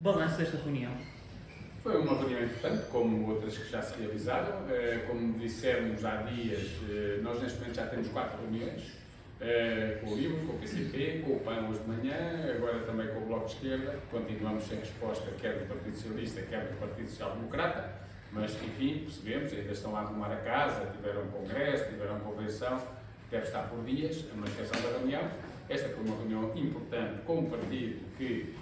Balanço desta reunião. Foi uma reunião importante, como outras que já se realizaram. Eh, como dissemos há dias, eh, nós neste momento já temos quatro reuniões, eh, com o LIVRE, com o PCP, com o PAN hoje de manhã, agora também com o Bloco de Esquerda. Continuamos sem resposta, quer do Partido Socialista, quer do Partido Social Democrata, mas enfim, percebemos, ainda estão a arrumar a casa, tiveram congresso, tiveram convenção, deve estar por dias a marcação da reunião. Esta foi uma reunião importante com um partido que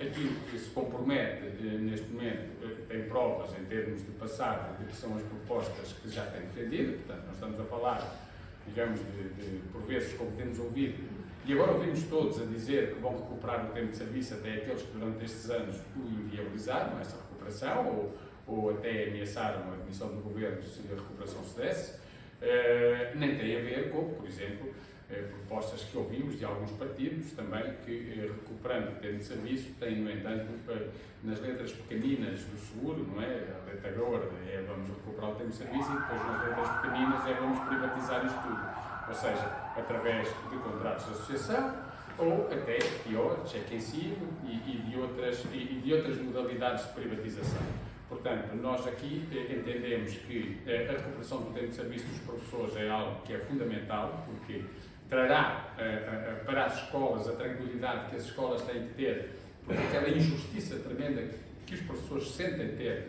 aquilo que se compromete uh, neste momento uh, tem provas em termos de passado de que são as propostas que já tem defendido, portanto, nós estamos a falar, digamos, de, de, por vezes, como temos ouvido, e agora ouvimos todos a dizer que vão recuperar o tempo de serviço até aqueles que durante estes anos o inviabilizaram, essa recuperação, ou, ou até ameaçaram a admissão do governo se a recuperação se desse, uh, nem tem a ver com, por exemplo, eh, propostas que ouvimos de alguns partidos também que, eh, recuperando o tempo de serviço, têm, no entanto, eh, nas letras pequeninas do seguro, não é? A letra gorda é vamos recuperar o tempo de serviço e depois nas letras pequeninas é vamos privatizar isto tudo. Ou seja, através de contratos de associação ou até, pior, cheque em si e, e, de outras, e, de outras modalidades de privatização. Portanto, nós aqui entendemos que a recuperação do tempo de serviço dos professores é algo que é fundamental, porque trará uh, uh, para as escolas a tranquilidade que as escolas têm que ter, porque aquela injustiça tremenda que os professores sentem ter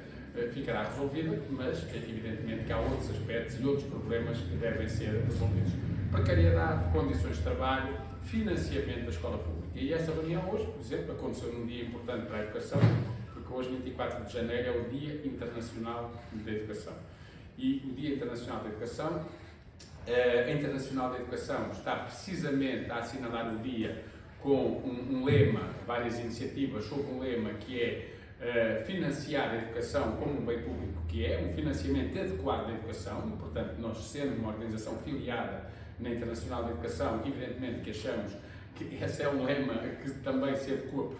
ficará resolvida, mas evidentemente que há outros aspectos e outros problemas que devem ser resolvidos. Precariedade, condições de trabalho, financiamento da escola pública. E esta reunião hoje, por exemplo, aconteceu num dia importante para a educação, porque hoje, 24 de janeiro, é o Dia Internacional da Educação. E o Dia Internacional da Educação a Internacional da Educação está precisamente a assinalar o dia com um, um lema, várias iniciativas sobre um lema que é uh, financiar a educação como um bem público que é, um financiamento adequado da educação, portanto, nós sendo uma organização filiada na Internacional da Educação, evidentemente que achamos que esse é um lema que também se adequa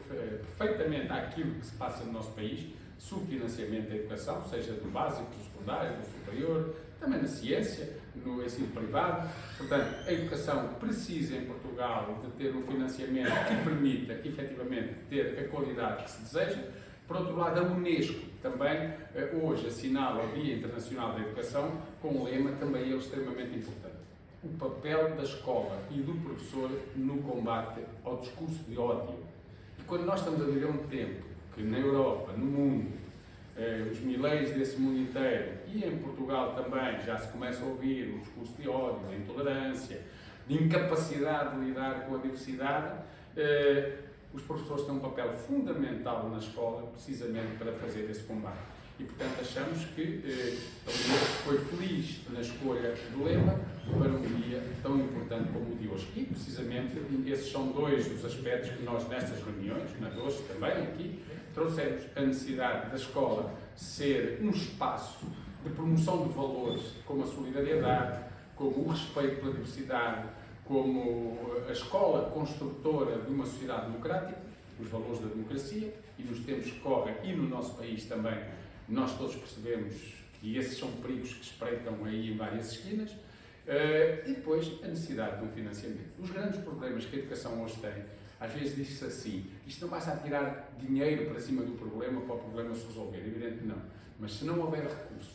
perfeitamente àquilo que se passa no nosso país, subfinanciamento da educação, seja do básico, do secundário, do superior, também na ciência, no ensino privado. Portanto, a educação precisa em Portugal de ter um financiamento que permita efetivamente ter a qualidade que se deseja. Por outro lado, a Unesco também eh, hoje assinala o Dia Internacional da Educação com um lema também ele extremamente importante. O papel da escola e do professor no combate ao discurso de ódio. E quando nós estamos a viver um tempo que na Europa, no mundo, eh, os mileiros desse mundo inteiro e em Portugal também já se começa a ouvir o discurso de ódio, de intolerância, de incapacidade de lidar com a diversidade, eh, os professores têm um papel fundamental na escola precisamente para fazer esse combate. E, portanto, achamos que eh, foi feliz na escolha do lema para um dia tão importante como o de hoje. E, precisamente, esses são dois dos aspectos que nós, nestas reuniões, na hoje também, aqui, trouxemos a necessidade da escola ser um espaço de promoção de valores como a solidariedade, como o respeito pela diversidade, como a escola construtora de uma sociedade democrática, os valores da democracia, e nos tempos que correm, e no nosso país também, nós todos percebemos que esses são perigos que espreitam aí em várias esquinas, uh, e depois a necessidade de um financiamento. Os grandes problemas que a educação hoje tem às vezes diz-se assim: isto não basta tirar dinheiro para cima do problema para o problema se resolver. Evidente que não. Mas se não houver recursos,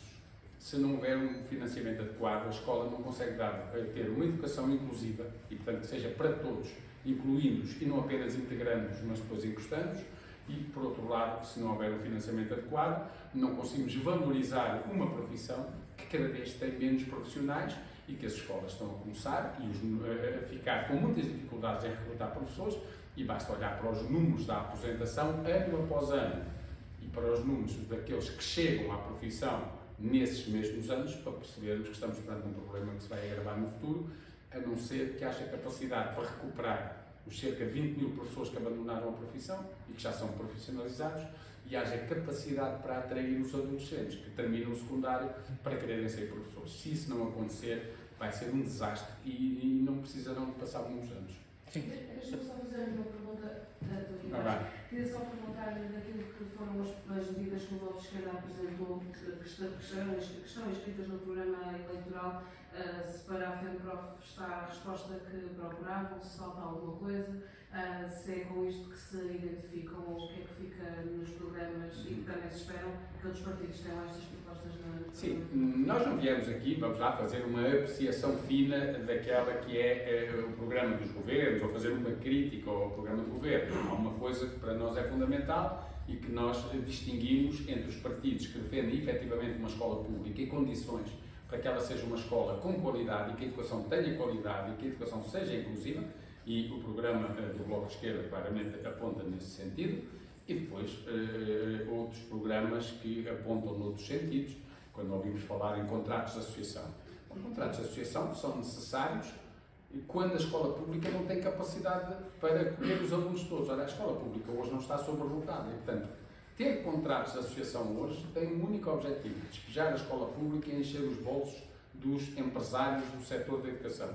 se não houver um financiamento adequado, a escola não consegue dar, eh, ter uma educação inclusiva e, portanto, que seja para todos, incluindo-os e não apenas integrando-os, mas depois encostando-os. E, por outro lado, se não houver um financiamento adequado, não conseguimos valorizar uma profissão que cada vez tem menos profissionais e que as escolas estão a começar e os, a ficar com muitas dificuldades em recrutar professores, e basta olhar para os números da aposentação ano após ano e para os números daqueles que chegam à profissão nesses mesmos anos para percebermos que estamos perante um problema que se vai agravar no futuro, a não ser que haja capacidade para recuperar os cerca de 20 mil professores que abandonaram a profissão e que já são profissionalizados e haja capacidade para atrair os adolescentes que terminam o secundário para quererem ser professores. Se isso não acontecer, vai ser um desastre e, e não precisarão passar muitos anos. Sim. Deixa-me só fazer uma pergunta que foram as, as medidas que o Bloco de Esquerda apresentou, que, estão, que estão escritas no programa eleitoral, uh, se para a FEMPROF está a resposta que procuravam, se falta alguma coisa, uh, se é com isto que se identificam o que é que fica nos programas e que também se esperam que outros partidos tenham estas propostas na. Sim, nós não viemos aqui, vamos lá, fazer uma apreciação fina daquela que é uh, o programa dos governos ou fazer uma crítica ao programa do governo. Há uma coisa que para nós é fundamental e que nós distinguimos entre os partidos que defendem efetivamente uma escola pública em condições para que ela seja uma escola com qualidade e que a educação tenha qualidade e que a educação seja inclusiva, e o programa eh, do Bloco de Esquerda claramente aponta nesse sentido, e depois uh, outros programas que apontam noutros sentidos, quando ouvimos falar em contratos de associação. Os contratos de associação são necessários quando a escola pública não tem capacidade para acolher os alunos todos. Olha, a escola pública hoje não está sobrelotada e, portanto, ter contratos de associação hoje tem um único objetivo: despejar a escola pública e encher os bolsos dos empresários do setor da educação,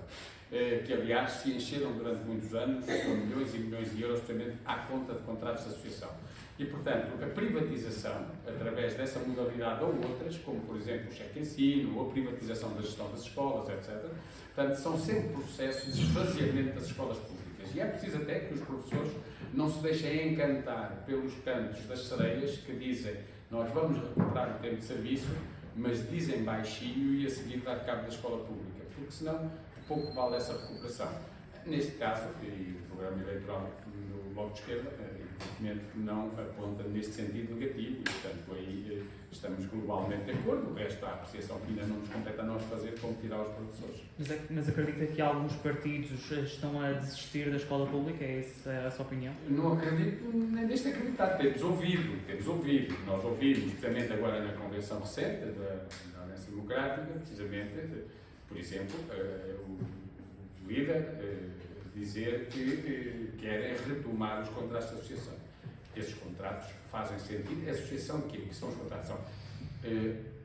que aliás se encheram durante muitos anos com milhões e milhões de euros precisamente à conta de contratos de associação. E, portanto, a privatização, através dessa modalidade ou outras, como por exemplo o cheque ensino, ou a privatização da gestão das escolas, etc., portanto, são sempre processos de esvaziamento das escolas públicas. E é preciso até que os professores não se deixem encantar pelos cantos das sereias que dizem nós vamos recuperar o tempo de serviço, mas dizem baixinho e a seguir dar cabo da escola pública, porque senão pouco vale essa recuperação. Neste caso, e o programa eleitoral do Bloco de Esquerda, evidentemente não aponta neste sentido negativo, e portanto aí eh, estamos globalmente de acordo, o resto da apreciação que ainda não nos compete a nós fazer como tirar os professores. Mas, é, mas acredita que alguns partidos estão a desistir da escola pública? É essa a sua opinião? Não acredito, nem de acreditar. Temos ouvido, temos ouvido. Nós ouvimos, precisamente agora na convenção recente da, da Aliança Democrática, precisamente, por exemplo, uh, o, líder uh, dizer que uh, querem retomar os contratos de associação. Esses contratos fazem sentido. A associação de quê? que são os contratos? São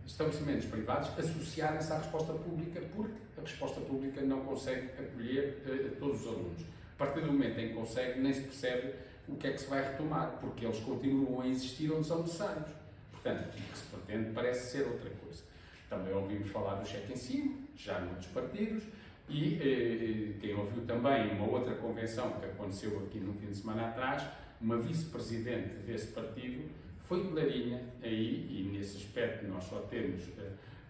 estabelecimentos privados associarem-se à resposta pública porque a resposta pública não consegue acolher todos os alunos. A partir do momento em que consegue, nem se percebe o que é que se vai retomar, porque eles continuam a existir onde são necessários. Portanto, o que se pretende parece ser outra coisa. Também ouvimos falar do cheque em cima, já noutros partidos, e eh, quem ouviu também uma outra convenção que aconteceu aqui no fim de semana atrás, uma vice-presidente desse partido foi clarinha aí, e nesse aspecto nós só temos uh,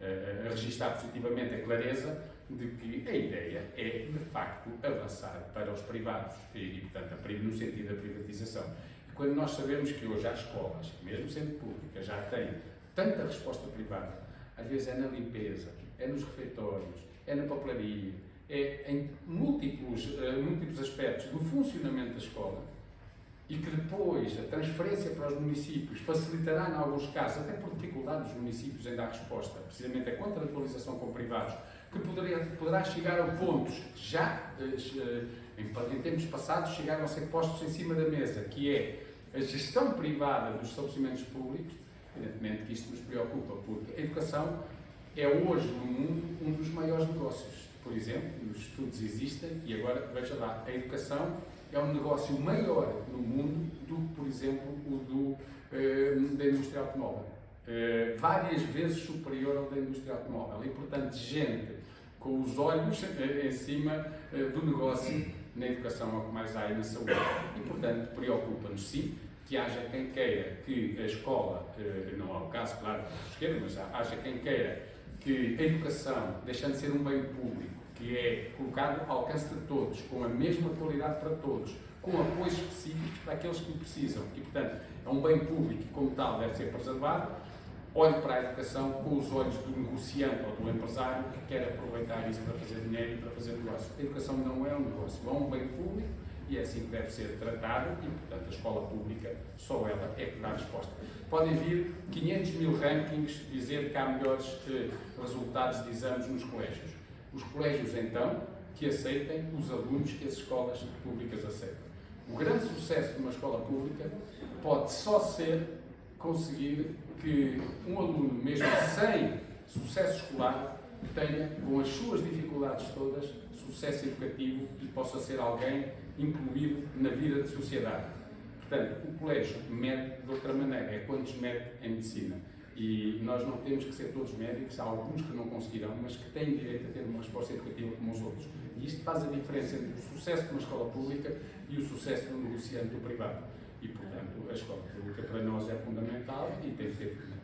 uh, a registrar positivamente a clareza de que a ideia é, de facto, avançar para os privados, e, portanto, no sentido da privatização. E quando nós sabemos que hoje as escolas, mesmo sendo públicas, já têm tanta resposta privada, às vezes é na limpeza, é nos refeitórios, é na papelaria, é em múltiplos, uh, múltiplos aspectos do funcionamento da escola, e que depois a transferência para os municípios facilitará, em alguns casos, até por dificuldade dos municípios em dar resposta, precisamente a contratualização com privados, que poderia, poderá chegar a pontos que já, eh, em, em tempos passados, chegaram a ser postos em cima da mesa, que é a gestão privada dos estabelecimentos públicos, evidentemente que isto nos preocupa, porque a educação é hoje no mundo um dos maiores negócios. Por exemplo, os estudos existem e agora veja lá, a educação é um negócio maior no mundo do que, por exemplo, o do, eh, da indústria automóvel. Eh, várias vezes superior ao da indústria automóvel. E, portanto, gente com os olhos eh, em cima do negócio na educação, ao que mais há e na saúde. E, portanto, preocupa-nos sim que haja quem queira que a escola, não é o caso, claro, da esquerda, mas haja quem queira que a educação, deixando de ser um bem público, que é colocado ao alcance de todos, com a mesma qualidade para todos, com apoios específicos para aqueles que precisam. E, portanto, é um bem público e, como tal, deve ser preservado. Olhe para a educação com os olhos do negociante ou do empresário que quer aproveitar isso para fazer dinheiro e para fazer negócio. A educação não é um negócio, é um bem público e é assim que deve ser tratado e, portanto, a escola pública, só ela é que dá resposta. Podem vir 500 mil rankings dizer que há melhores resultados de exames nos colégios. Os colégios, então, que aceitem os alunos que as escolas públicas aceitam. O grande sucesso de uma escola pública pode só ser conseguir que um aluno, mesmo sem sucesso escolar, tenha, com as suas dificuldades todas, sucesso educativo e possa ser alguém incluído na vida de sociedade. Portanto, o colégio mede de outra maneira, é quantos mede em medicina. E nós não temos que ser todos médicos, há alguns que não conseguirão, mas que têm direito a ter uma resposta educativa como os outros. E isto faz a diferença entre o sucesso de uma escola pública e o sucesso do negociante do privado. E, portanto, a escola pública para nós é fundamental e tem que fundamental.